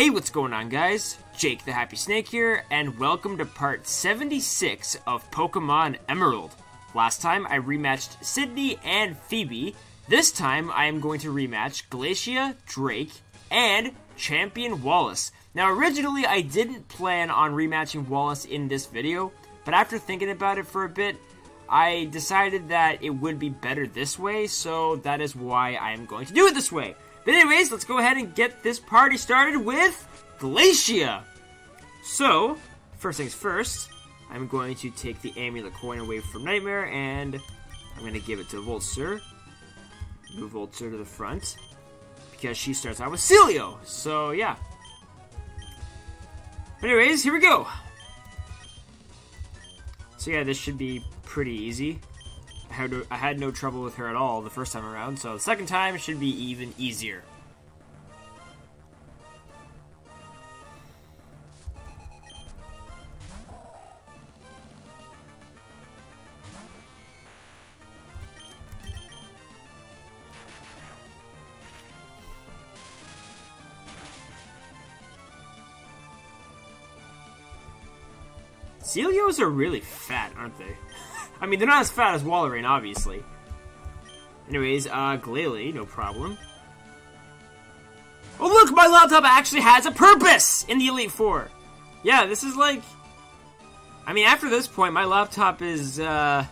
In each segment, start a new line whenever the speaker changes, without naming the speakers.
Hey, what's going on, guys? Jake the Happy Snake here, and welcome to part 76 of Pokemon Emerald. Last time I rematched Sidney and Phoebe. This time I am going to rematch Glacia, Drake, and Champion Wallace. Now, originally I didn't plan on rematching Wallace in this video, but after thinking about it for a bit, I decided that it would be better this way, so that is why I am going to do it this way. But anyways, let's go ahead and get this party started with Glacia. So, first things first, I'm going to take the amulet coin away from Nightmare, and I'm going to give it to Voltzer. Move Voltzer to the front, because she starts out with Sealeo. So, yeah. But anyways, here we go. So yeah, this should be pretty easy. Had, no, I had no trouble with her at all the first time around, so the second time should be even easier. Sealeos are really fat, aren't they? I mean, they're not as fat as Walrein, obviously. Anyways, uh, Glalie, no problem. Oh look, my laptop actually has a purpose in the Elite Four! Yeah, this is like... I mean, after this point, my laptop is, uh...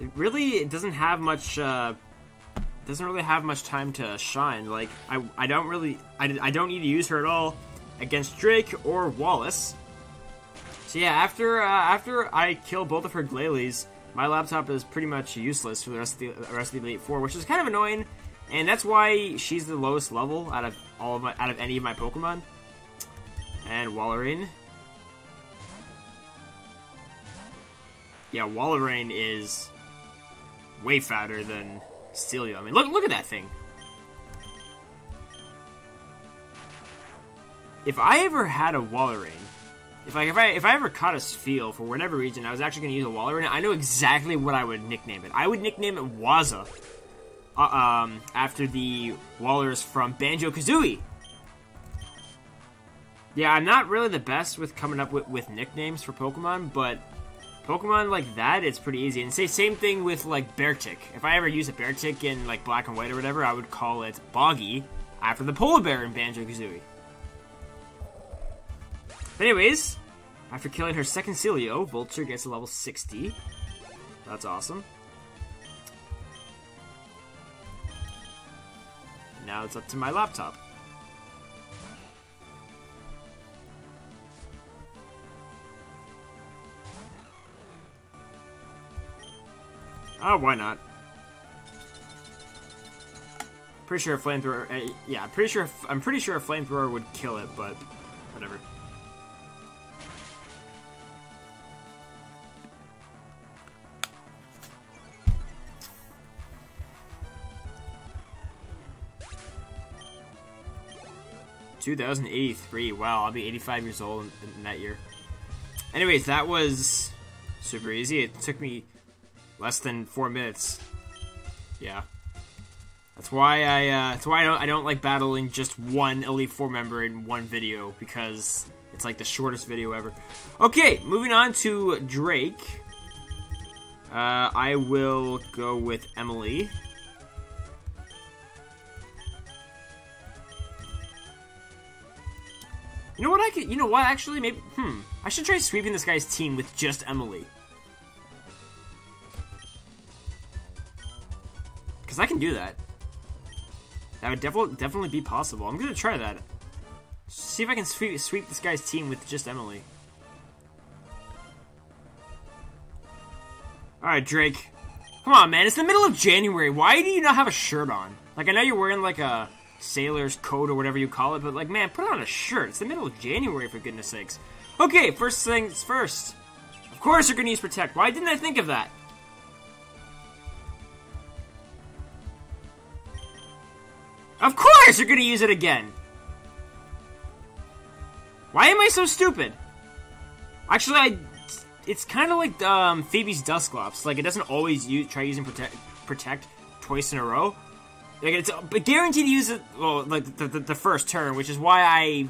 It really doesn't have much, uh... Doesn't really have much time to shine. Like, I, I don't really... I, I don't need to use her at all against Drake or Wallace. So yeah, after uh, after I kill both of her Glalies, my laptop is pretty much useless for the rest of the, rest of the Elite Four, which is kind of annoying, and that's why she's the lowest level out of all of my out of any of my Pokemon. And Walrein. Yeah, Walrein is way fatter than Sealeo. I mean, look look at that thing. If I ever had a Walrein, if like if I if I ever caught a Spheal for whatever reason, I was actually going to use a Waller, Walrein. I know exactly what I would nickname it. I would nickname it Wozza. Uh, um, after the Wallers from Banjo Kazooie. Yeah, I'm not really the best with coming up with, with nicknames for Pokemon, but Pokemon like that, it's pretty easy. And say same thing with like Beartic. If I ever use a Beartic in like Black and White or whatever, I would call it Boggy after the polar bear in Banjo Kazooie. Anyways, after killing her second Sealeo, Voltzer gets to level 60. That's awesome. Now it's up to my laptop. Oh, why not? Pretty sure a flamethrower. Uh, yeah, pretty sure. I'm pretty sure a flamethrower would kill it, but whatever. 2083. Wow, I'll be 85 years old in, in, that year. Anyways, that was super easy. It took me less than four minutes. Yeah. That's why I. Uh, that's why I don't. I don't like battling just one Elite Four member in one video because it's like the shortest video ever. Okay, moving on to Drake. Uh, I will go with Emily. You know what I could, you know what, actually, maybe, hmm, I should try sweeping this guy's team with just Emily. Because I can do that. That would definitely definitely be possible. I'm gonna try that. See if I can sweep, sweep this guy's team with just Emily. Alright, Drake. Come on, man. It's the middle of January. Why do you not have a shirt on? Like, I know you're wearing, like, a sailor's coat or whatever you call it, but like, man, put it on a shirt. It's the middle of January, for goodness sakes. Okay, first things first. Of course you're gonna use Protect. Why didn't I think of that? Of course you're gonna use it again! Why am I so stupid? Actually, I... It's kind of like um, Phoebe's Dusclops. Like, it doesn't always use, try using Protect, protect twice in a row. Like it's guaranteed to use it. Well, like the, the, the first turn, which is why I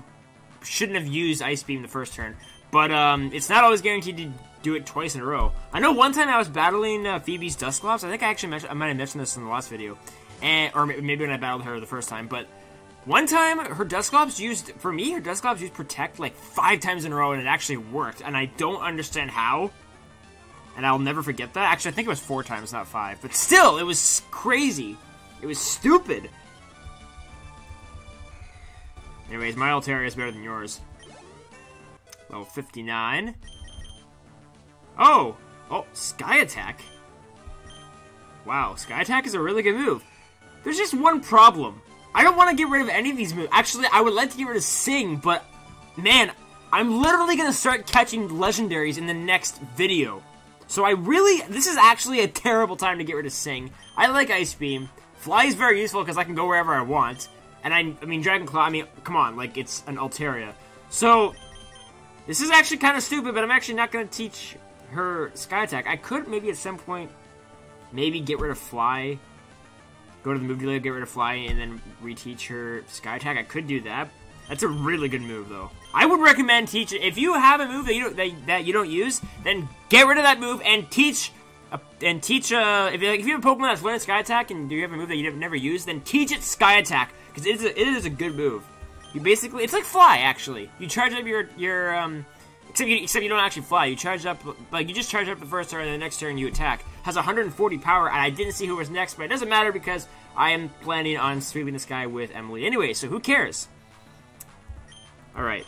shouldn't have used Ice Beam the first turn. But um, it's not always guaranteed to do it twice in a row. I know one time I was battling uh, Phoebe's Dusclops. I think I actually mentioned, I might have mentioned this in the last video, and or maybe when I battled her the first time. But one time her Dusclops used for me, her Dusclops used Protect like five times in a row, and it actually worked. And I don't understand how. And I'll never forget that. Actually, I think it was four times, not five. But still, it was crazy. It was stupid. Anyways, my Altaria is better than yours. Level 59. Oh! Oh, Sky Attack. Wow, Sky Attack is a really good move. There's just one problem. I don't want to get rid of any of these moves. Actually, I would like to get rid of Sing, but man, I'm literally going to start catching legendaries in the next video. So I really, this is actually a terrible time to get rid of Sing. I like Ice Beam. Fly is very useful because I can go wherever I want. And I, I mean, Dragon Claw, I mean, come on, like, it's an Altaria. So, this is actually kind of stupid, but I'm actually not going to teach her Sky Attack. I could maybe at some point, maybe get rid of Fly, go to the move dealer, get rid of Fly, and then reteach her Sky Attack. I could do that. That's a really good move, though. I would recommend teaching. If you have a move that you don't, that, that you don't use, then get rid of that move and teach uh, and teach, uh, if, like, if you have a Pokemon that's learning Sky Attack and do you have a move that you've never used, then teach it Sky Attack, because it, is a, it is a good move. You basically, it's like Fly, actually. You charge up your, your, um, except you, except you don't actually fly. You charge up, like, you just charge up the first turn, and the next turn you attack. Has 140 power, and I didn't see who was next, but it doesn't matter because I am planning on sweeping this guy with Emily anyway, so who cares? Alright.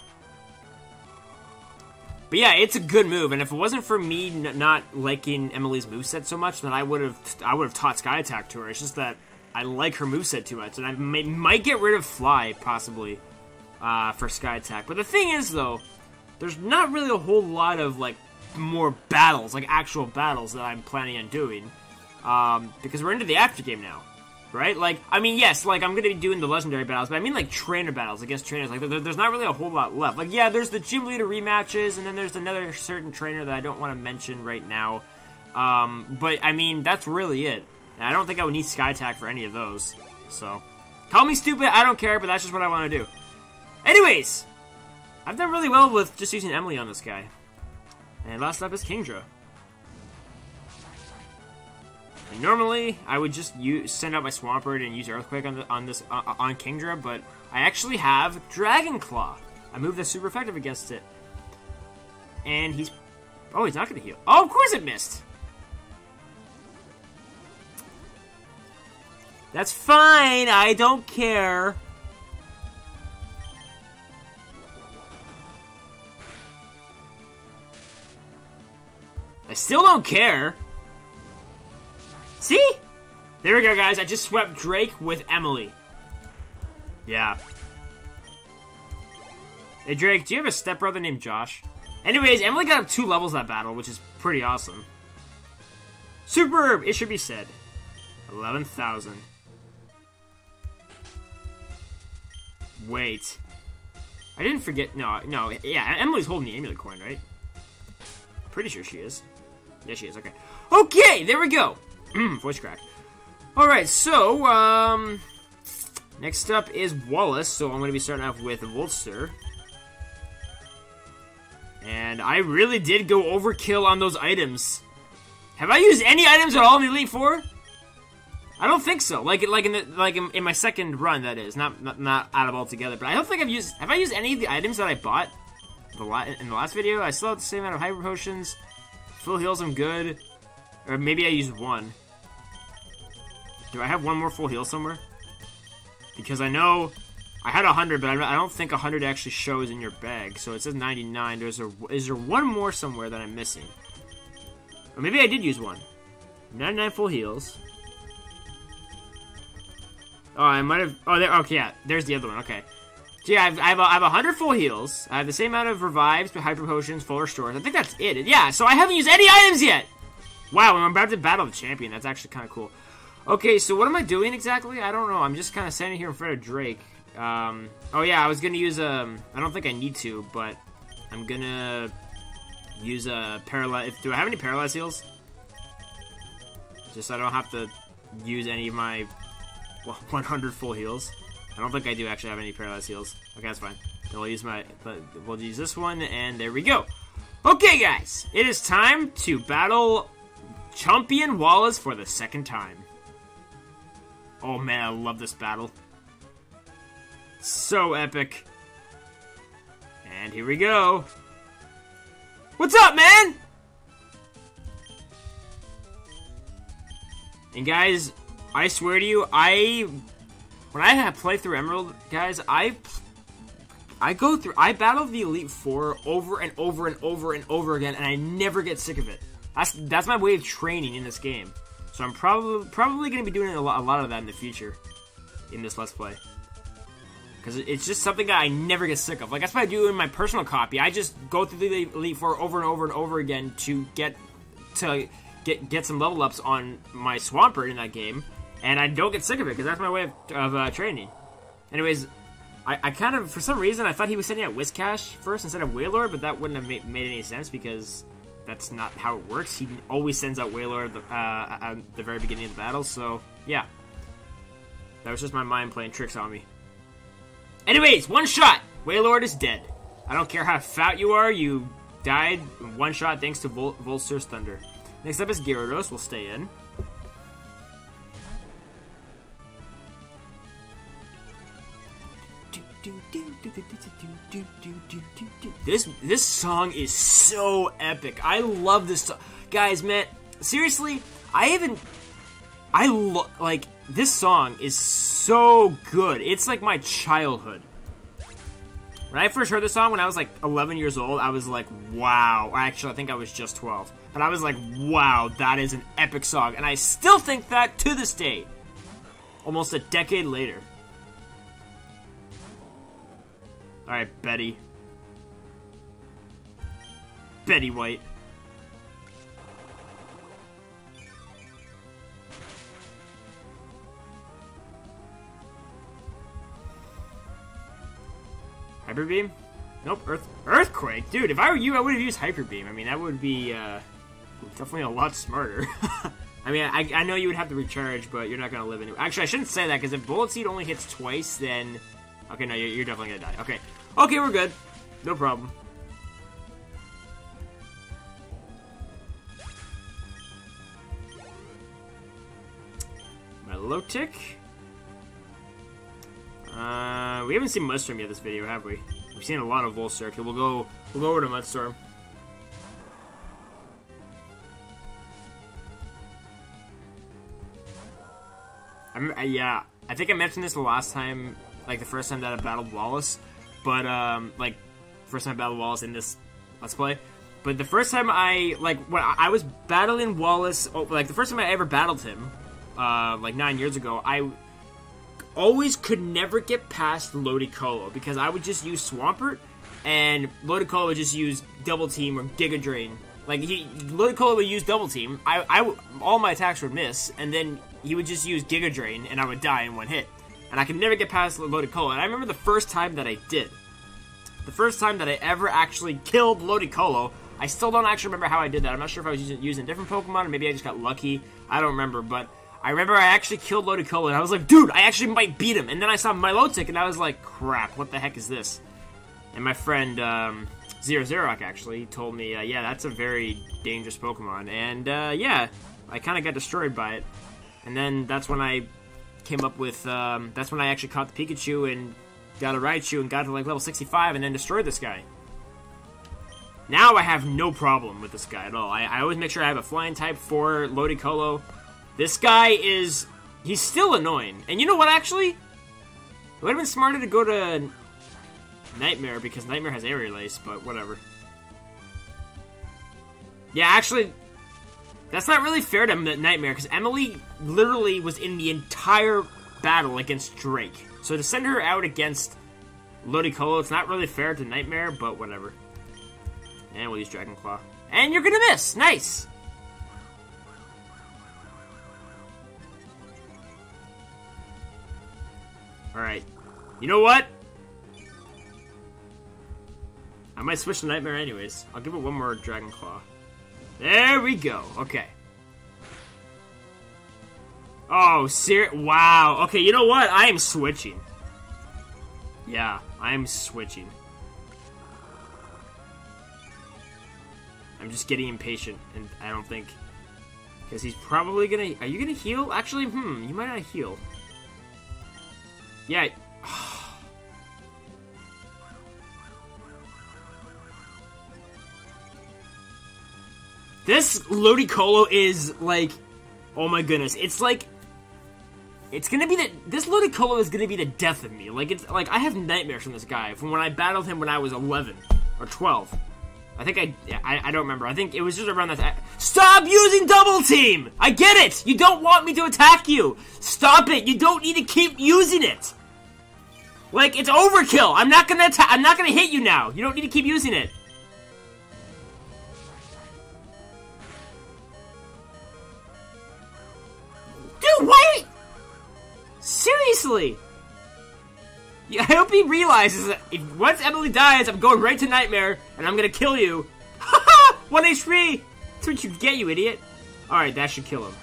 But yeah, it's a good move, and if it wasn't for me not liking Emily's moveset so much, then I would have I would have taught Sky Attack to her. It's just that I like her moveset too much, and I may, might get rid of Fly, possibly, uh, for Sky Attack. But the thing is, though, there's not really a whole lot of, like, more battles, like actual battles that I'm planning on doing, um, because we're into the after game now right? Like, I mean, yes, like, I'm going to be doing the legendary battles, but I mean, like, trainer battles against trainers. Like, there, there's not really a whole lot left. Like, yeah, there's the gym leader rematches, and then there's another certain trainer that I don't want to mention right now. Um, but, I mean, that's really it. And I don't think I would need Sky Attack for any of those. So, call me stupid, I don't care, but that's just what I want to do. Anyways, I've done really well with just using Emily on this guy. And last up is Kingdra. And normally, I would just use, send out my Swampert and use Earthquake on, the, on this uh, uh, on Kingdra, but I actually have Dragon Claw. I move that's super effective against it. And he's... Oh, he's not going to heal. Oh, of course it missed! That's fine, I don't care. I still don't care. See? There we go, guys. I just swept Drake with Emily. Yeah. Hey, Drake, do you have a stepbrother named Josh? Anyways, Emily got up two levels that battle, which is pretty awesome. Superb, it should be said. 11,000. Wait. I didn't forget. No, no. Yeah, Emily's holding the amulet coin, right? Pretty sure she is. Yeah, she is. Okay. Okay, there we go. Voice crack. Alright, so, um... Next up is Wallace, so I'm going to be starting off with Volster. And I really did go overkill on those items. Have I used any items at all in Elite Four? I don't think so. Like, like in the, like in, in my second run, that is not, not not out of altogether. But I don't think I've used. Have I used any of the items that I bought the in the last video? I still have the same amount of hyper potions. Full heals, I'm good. Or maybe I used one. Do I have one more full heal somewhere? Because I know I had 100, but I don't think 100 actually shows in your bag. So it says 99. There's a, is there one more somewhere that I'm missing? Or maybe I did use one. 99 full heals. Oh, I might have... Oh, there. Okay, yeah. There's the other one. Okay. So yeah, I have, I have, a, I have 100 full heals. I have the same amount of revives, but hyper potions, full restores. I think that's it. Yeah, so I haven't used any items yet. Wow, I'm about to battle the champion. That's actually kind of cool. Okay, so what am I doing exactly? I don't know. I'm just kind of standing here in front of Drake. Um, oh yeah, I was gonna use a. Um, I don't think I need to, but I'm gonna use a paralyze. Do I have any paralyze heals? Just so I don't have to use any of my 100 full heals. I don't think I do actually have any paralyzed heals. Okay, that's fine. Then we'll use my, we'll use this one, and there we go. Okay, guys, it is time to battle Champion Wallace for the second time. Oh man, I love this battle. So epic. And here we go. What's up, man? And guys, I swear to you, I when I have played through Emerald, guys, I I go through I battle the Elite Four over and over and over and over again, and I never get sick of it. That's that's my way of training in this game. So I'm probably probably going to be doing a lot, a lot of that in the future in this Let's Play. Because it's just something that I never get sick of. Like, that's what I do in my personal copy. I just go through the Elite Four over and over and over again to get to get get some level ups on my Swampert in that game, and I don't get sick of it because that's my way of, of uh, training. Anyways, I, I, kind of for some reason I thought he was sending out Whiscash first instead of Wailord, but that wouldn't have made, made any sense because that's not how it works. He always sends out Wailord uh, at the very beginning of the battle. So yeah, that was just my mind playing tricks on me. Anyways, one shot. Wailord is dead. I don't care how fat you are. You died one shot thanks to Vol- Volsur's Thunder. Next up is Gyarados. We'll stay in. This this song is so epic. I love this song. Guys, man, seriously, I haven't I lo- like this song is so good. It's like my childhood. When I first heard this song when I was like 11 years old, I was like, wow. Actually, I think I was just 12. But I was like, wow, that is an epic song. And I still think that to this day. Almost a decade later. Alright, Betty. Betty White. Hyper Beam? Nope, Earth Earthquake? Dude, if I were you, I would have used Hyper Beam. I mean, that would be uh, definitely a lot smarter. I mean, I, I know you would have to recharge, but you're not going to live anyway. Actually, I shouldn't say that, because if Bullet Seed only hits twice, then... Okay, no, you're, you're definitely going to die. Okay. Okay, we're good. No problem. Milotic. Uh, we haven't seen Mudstorm yet this video, have we? We've seen a lot of Volsurk. Okay, we'll go we'll go over to Mudstorm. I'm, uh, yeah, I think I mentioned this the last time, like the first time that I battled Wallace, but um, like first time I battled Wallace in this Let's Play. But the first time I like when I was battling Wallace, oh, like the first time I ever battled him, uh, like nine years ago, I always could never get past Ludicolo because I would just use Swampert and Ludicolo would just use Double Team or Giga Drain. Like he, Ludicolo would use Double Team. I, I, all my attacks would miss, and then he would just use Giga Drain, and I would die in one hit. And I could never get past Ludicolo. And I remember the first time that I did. The first time that I ever actually killed Ludicolo. I still don't actually remember how I did that. I'm not sure if I was using, using different Pokemon, or maybe I just got lucky. I don't remember, but I remember I actually killed Ludicolo, and I was like, dude, I actually might beat him. And then I saw Milotic, and I was like, crap, what the heck is this? And my friend, um, Zero Zerock actually told me, uh, yeah, that's a very dangerous Pokemon. And, uh, yeah, I kind of got destroyed by it. And then that's when I came up with, um, that's when I actually caught the Pikachu and got a Raichu and got to, like, level 65 and then destroyed this guy. Now I have no problem with this guy at all. I, I always make sure I have a flying type for Ludicolo. This guy is... He's still annoying. And you know what, actually? It would have been smarter to go to Nightmare, because Nightmare has Aerial Ace, but whatever. Yeah, actually, that's not really fair to Nightmare, because Emily literally was in the entire battle against Drake. So to send her out against Ludicolo, it's not really fair to Nightmare, but whatever. And we'll use Dragon Claw. And you're gonna miss! Nice! Alright. You know what? I might switch to Nightmare anyways. I'll give it one more Dragon Claw. There we go. Okay. Oh, ser- wow. Okay, you know what? I am switching. Yeah, I'm switching. I'm just getting impatient, and I don't think... Because he's probably gonna... Are you gonna heal? Actually, hmm, you might not heal. Yeah. this Ludicolo is, like... Oh my goodness. It's like... It's gonna be the... This Ludicolo is gonna be the death of me. Like, it's like, I have nightmares from this guy from when I battled him when I was 11. Or 12. I think I, I, I don't remember. I think it was just around that. Stop using double team! I get it! You don't want me to attack you! Stop it! You don't need to keep using it! Like, it's overkill! I'm not gonna attack- I'm not gonna hit you now! You don't need to keep using it! Seriously! I hope he realizes that if once Emily dies, I'm going right to Nightmare, and I'm gonna kill you. Haha! 1 HP! That's what you get, you idiot. Alright, that should kill him.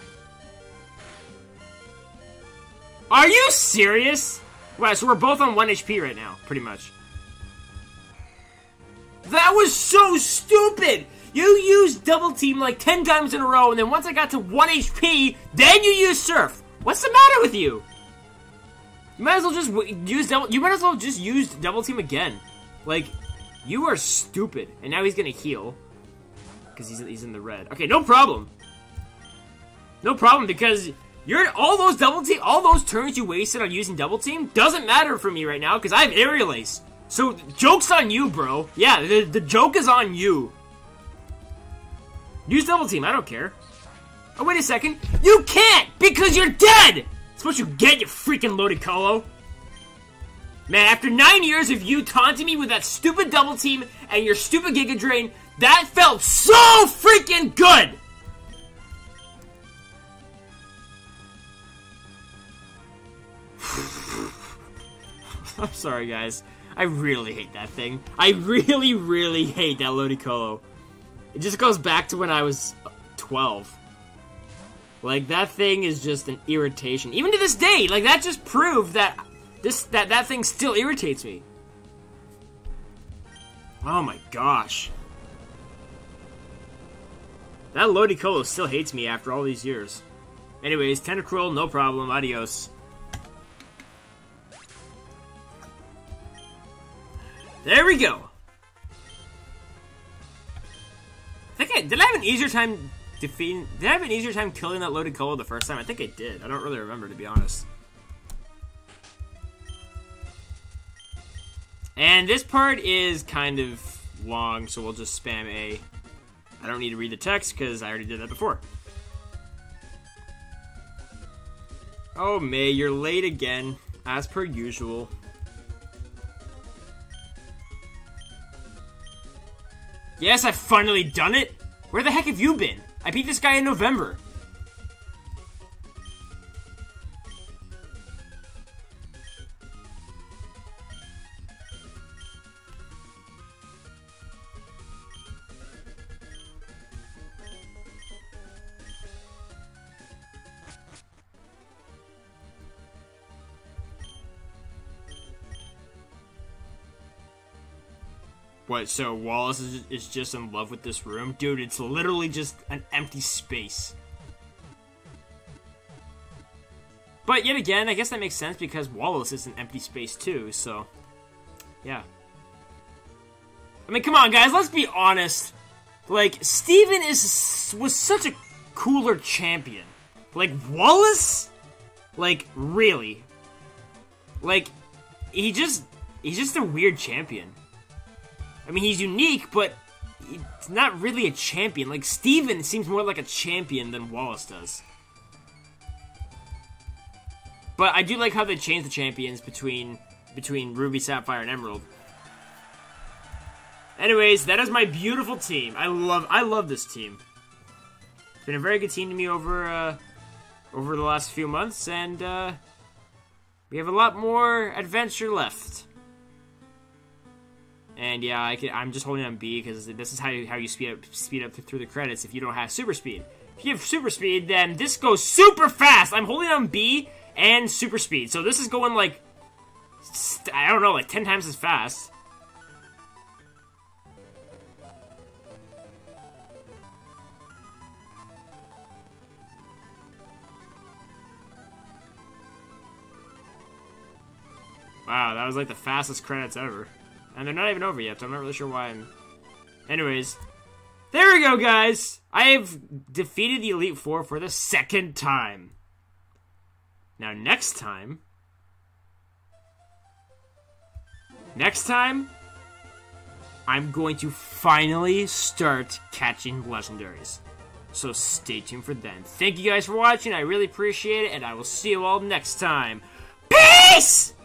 Are you serious? Wow, so we're both on 1 HP right now, pretty much. That was so stupid! You used double team like 10 times in a row, and then once I got to 1 HP, then you used Surf! What's the matter with you? You might as well just use double. You might as well just use double team again. Like, you are stupid. And now he's gonna heal because he's he's in the red. Okay, no problem. No problem because you're all those double team, all those turns you wasted on using double team doesn't matter for me right now because I have aerial ace. So joke's on you, bro. Yeah, the the joke is on you. Use double team. I don't care. Oh wait a second. You can't because you're dead. That's what you get, you freaking Ludicolo. Man, after nine years of you taunting me with that stupid double team and your stupid Giga Drain, that felt so freaking good! I'm sorry, guys. I really hate that thing. I really, really hate that Ludicolo. It just goes back to when I was 12. Like that thing is just an irritation. Even to this day, like that just proved that this that that thing still irritates me. Oh my gosh. That Ludicolo still hates me after all these years. Anyways, Tentacruel, no problem. Adios. There we go. I think I did I have an easier time defeating... Did I have an easier time killing that Ludicolo the first time? I think I did. I don't really remember, to be honest. And this part is kind of long, so we'll just spam A. I don't need to read the text, because I already did that before. Oh, May, you're late again, as per usual. Yes, I've finally done it! Where the heck have you been? I beat this guy in November. So Wallace is, is just in love with this room? Dude, it's literally just an empty space. But yet again, I guess that makes sense because Wallace is an empty space too, so... Yeah. I mean, come on, guys, let's be honest. Like, Steven is was such a cooler champion. Like, Wallace? Like, really? Like, he just... He's just a weird champion. I mean, he's unique, but it's not really a champion. Like, Steven seems more like a champion than Wallace does. But I do like how they changed the champions between between Ruby, Sapphire, and Emerald. Anyways, that is my beautiful team. I love I love this team. It's been a very good team to me over uh, over the last few months, and uh, we have a lot more adventure left. And yeah, I am just holding on B because this is how you, how you speed up speed up through the credits if you don't have super speed. If you have super speed, then this goes super fast. I'm holding on B and super speed, so this is going like I don't know, like ten times as fast. Wow, that was like the fastest credits ever. And they're not even over yet, so I'm not really sure why I'm... Anyways, there we go, guys! I have defeated the Elite Four for the second time. Now, next time... Next time, I'm going to finally start catching legendaries. So stay tuned for then. Thank you guys for watching. I really appreciate it, and I will see you all next time. Peace!